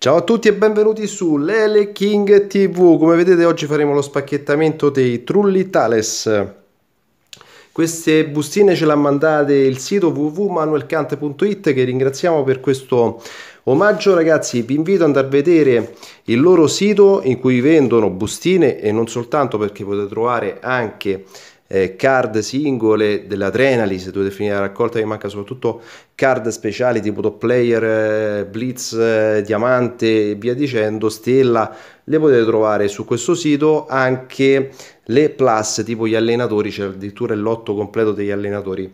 Ciao a tutti e benvenuti su Lele King TV. Come vedete oggi faremo lo spacchettamento dei Trulli Thales. Queste bustine ce l'ha mandate il sito www.manuelcante.it che ringraziamo per questo omaggio ragazzi. Vi invito ad andare a vedere il loro sito in cui vendono bustine e non soltanto perché potete trovare anche eh, card singole dell'Adrenali, se dovete finire la raccolta vi manca soprattutto card speciali tipo top player, eh, blitz, eh, diamante e via dicendo, stella, le potete trovare su questo sito. Anche le plus tipo gli allenatori, c'è addirittura il lotto completo degli allenatori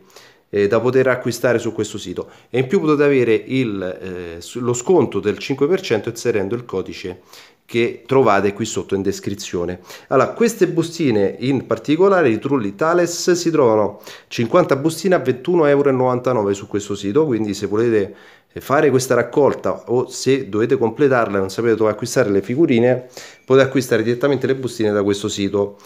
eh, da poter acquistare su questo sito. E in più potete avere il, eh, lo sconto del 5% inserendo il codice che trovate qui sotto in descrizione. Allora, queste bustine in particolare di Trulli Thales si trovano 50 bustine a 21,99 euro su questo sito, quindi se volete fare questa raccolta o se dovete completarla e non sapete dove acquistare le figurine, potete acquistare direttamente le bustine da questo sito.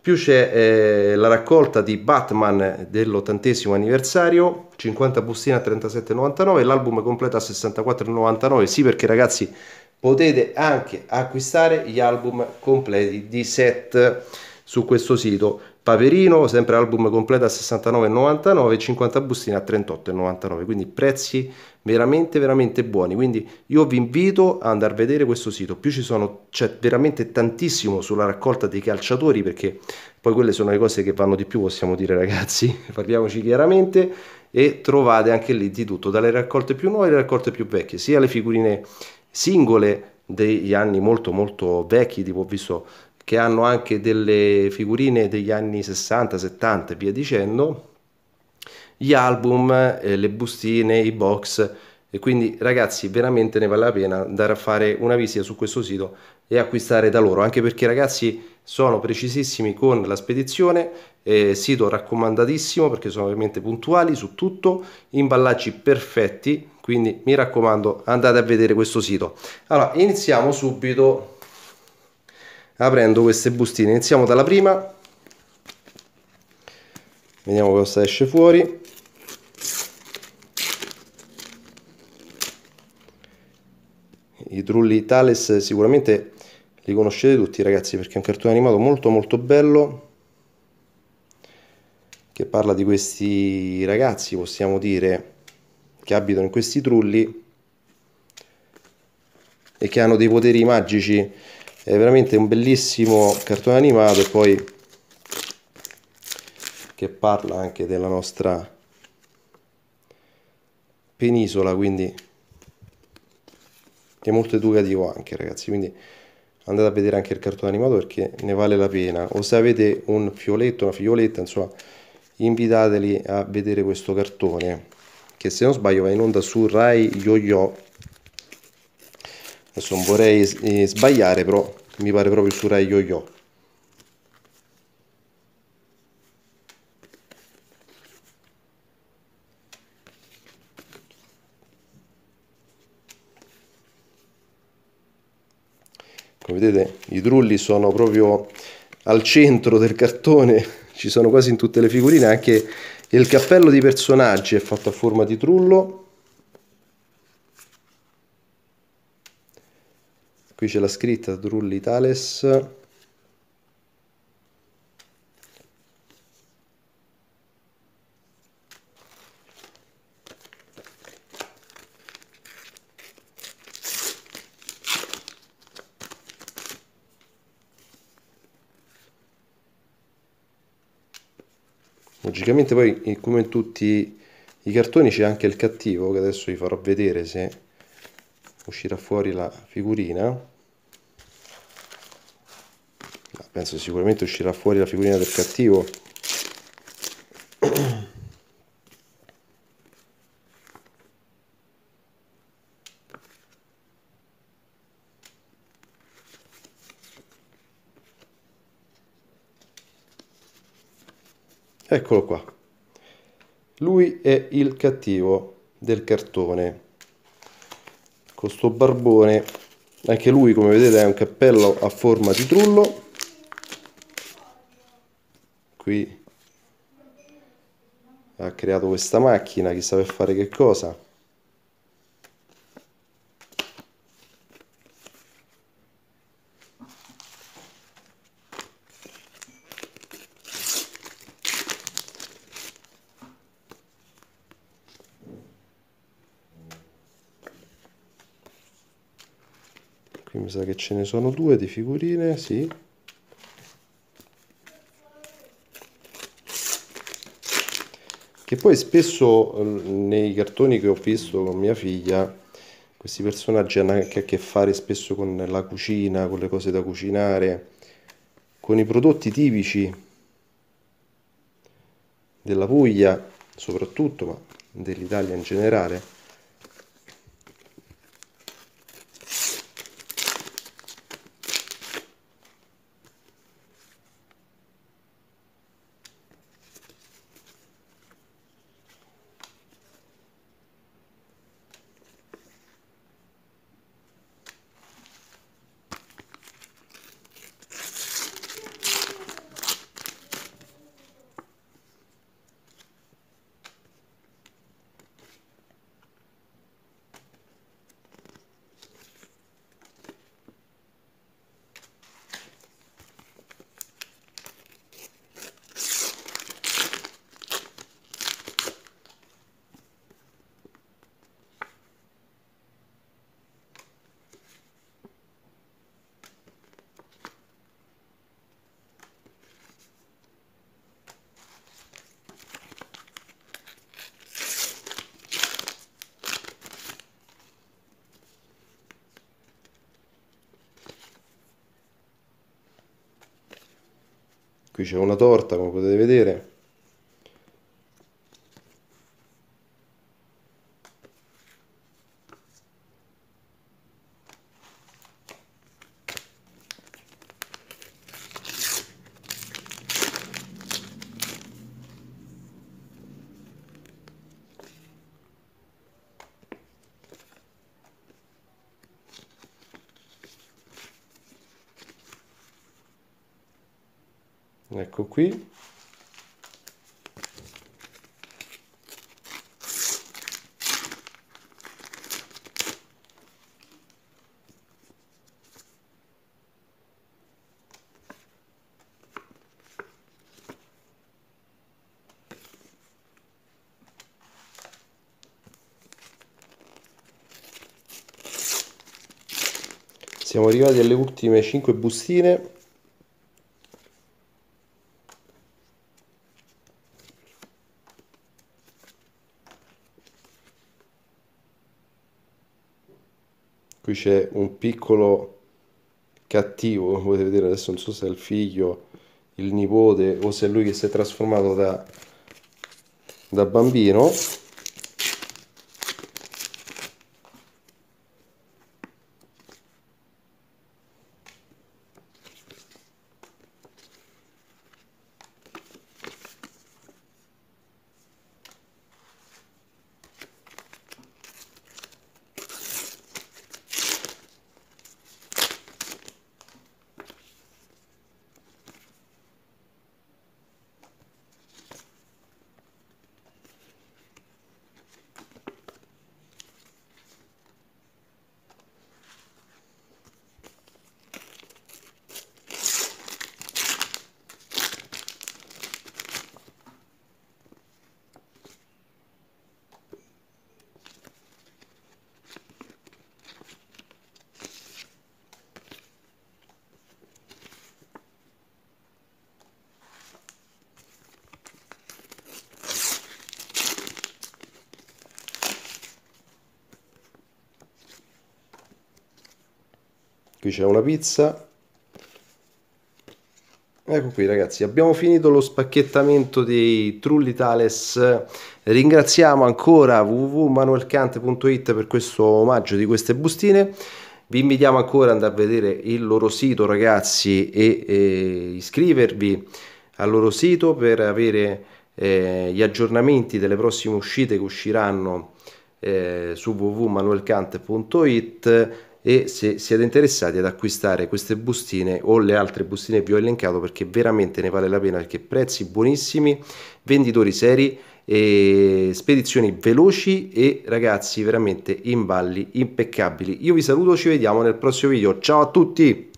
Più c'è eh, la raccolta di Batman dell'ottantesimo anniversario, 50 bustine a 37,99, l'album completo a 64,99, sì perché ragazzi potete anche acquistare gli album completi di set su questo sito. Paperino, sempre album completo a 69,99 e 50 bustine a 38,99 quindi prezzi veramente veramente buoni. Quindi io vi invito ad andare a vedere questo sito. Più ci sono c'è veramente tantissimo sulla raccolta dei calciatori perché poi quelle sono le cose che vanno di più possiamo dire ragazzi. Parliamoci chiaramente. E trovate anche lì di tutto dalle raccolte più nuove alle raccolte più vecchie sia le figurine singole degli anni molto molto vecchi, tipo ho visto che hanno anche delle figurine degli anni 60, 70 e via dicendo, gli album, eh, le bustine, i box e quindi ragazzi veramente ne vale la pena andare a fare una visita su questo sito e acquistare da loro anche perché ragazzi sono precisissimi con la spedizione eh, sito raccomandatissimo perché sono veramente puntuali su tutto imballaggi perfetti quindi mi raccomando andate a vedere questo sito. Allora iniziamo subito aprendo queste bustine. Iniziamo dalla prima. Vediamo cosa esce fuori. I trulli Thales sicuramente li conoscete tutti ragazzi perché è un cartone animato molto molto bello che parla di questi ragazzi possiamo dire che abitano in questi trulli e che hanno dei poteri magici. È veramente un bellissimo cartone animato e poi che parla anche della nostra penisola quindi è molto educativo anche ragazzi. Quindi andate a vedere anche il cartone animato perché ne vale la pena. O se avete un fioletto una figlioletta insomma invitateli a vedere questo cartone che se non sbaglio va in onda su Rai Yo-Yo. Adesso non vorrei eh, sbagliare però mi pare proprio su Rai Yo-Yo. Come vedete i trulli sono proprio al centro del cartone ci sono quasi in tutte le figurine anche il cappello di personaggi è fatto a forma di trullo. Qui c'è la scritta Trulli Thales. Logicamente poi come in tutti i cartoni c'è anche il cattivo che adesso vi farò vedere se uscirà fuori la figurina. Penso sicuramente uscirà fuori la figurina del cattivo Eccolo qua. Lui è il cattivo del cartone. Con sto barbone. Anche lui, come vedete, ha un cappello a forma di trullo. Qui ha creato questa macchina, chissà per fare che cosa. Qui mi sa che ce ne sono due di figurine sì che poi spesso nei cartoni che ho visto con mia figlia questi personaggi hanno anche a che fare spesso con la cucina, con le cose da cucinare, con i prodotti tipici della Puglia soprattutto, ma dell'Italia in generale. Qui c'è una torta come potete vedere ecco qui. Siamo arrivati alle ultime 5 bustine qui c'è un piccolo cattivo, potete vedere adesso non so se è il figlio, il nipote o se è lui che si è trasformato da, da bambino qui c'è una pizza. Ecco qui ragazzi abbiamo finito lo spacchettamento dei trulli Thales. Ringraziamo ancora www.manuelcante.it per questo omaggio di queste bustine. Vi invitiamo ancora ad andare a vedere il loro sito ragazzi e, e iscrivervi al loro sito per avere eh, gli aggiornamenti delle prossime uscite che usciranno eh, su www.manuelcante.it e se siete interessati ad acquistare queste bustine o le altre bustine vi ho elencato perché veramente ne vale la pena perché prezzi buonissimi, venditori seri e spedizioni veloci e ragazzi veramente imballi impeccabili. Io vi saluto, ci vediamo nel prossimo video. Ciao a tutti!